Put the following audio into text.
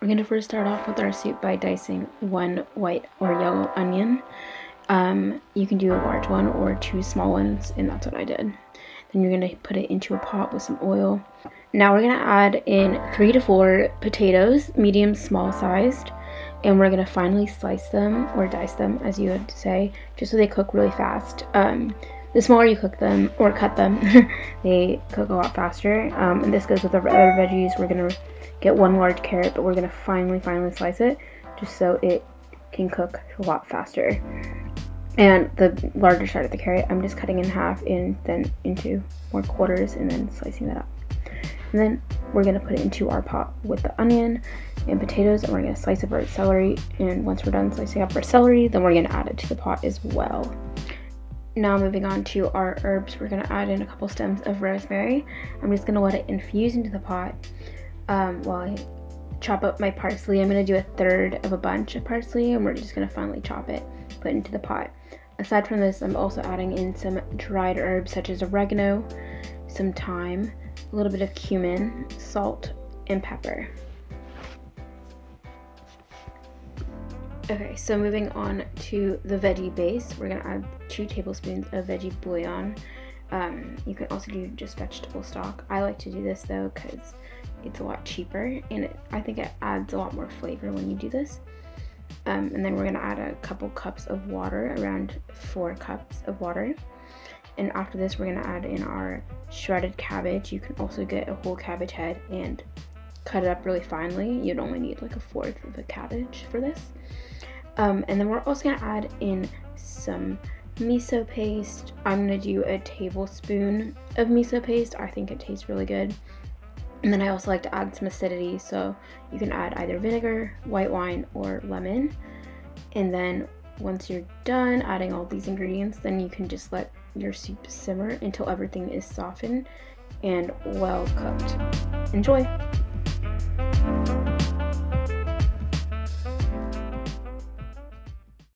We're going to first start off with our soup by dicing one white or yellow onion. Um, you can do a large one or two small ones, and that's what I did. Then you're going to put it into a pot with some oil. Now we're going to add in three to four potatoes, medium small sized, and we're going to finally slice them or dice them, as you would say, just so they cook really fast. Um, the smaller you cook them or cut them, they cook a lot faster. Um, and this goes with the other veggies. We're to get one large carrot, but we're gonna finally, finally slice it just so it can cook a lot faster. And the larger side of the carrot, I'm just cutting in half and then into more quarters and then slicing that up. And then we're gonna put it into our pot with the onion and potatoes and we're gonna slice up our celery. And once we're done slicing up our celery, then we're gonna add it to the pot as well. Now moving on to our herbs, we're gonna add in a couple stems of rosemary. I'm just gonna let it infuse into the pot um, while I chop up my parsley. I'm going to do a third of a bunch of parsley and we're just going to finally chop it, put into the pot. Aside from this, I'm also adding in some dried herbs such as oregano, some thyme, a little bit of cumin, salt, and pepper. Okay, so moving on to the veggie base, we're gonna add two tablespoons of veggie bouillon. Um, you can also do just vegetable stock. I like to do this though because it's a lot cheaper and it, I think it adds a lot more flavor when you do this. Um, and then we're gonna add a couple cups of water, around four cups of water. And after this, we're gonna add in our shredded cabbage. You can also get a whole cabbage head and cut it up really finely. You'd only need like a fourth of a cabbage for this. Um, and then we're also gonna add in some miso paste. I'm gonna do a tablespoon of miso paste. I think it tastes really good. And then I also like to add some acidity, so you can add either vinegar, white wine, or lemon. And then once you're done adding all these ingredients, then you can just let your soup simmer until everything is softened and well cooked. Enjoy!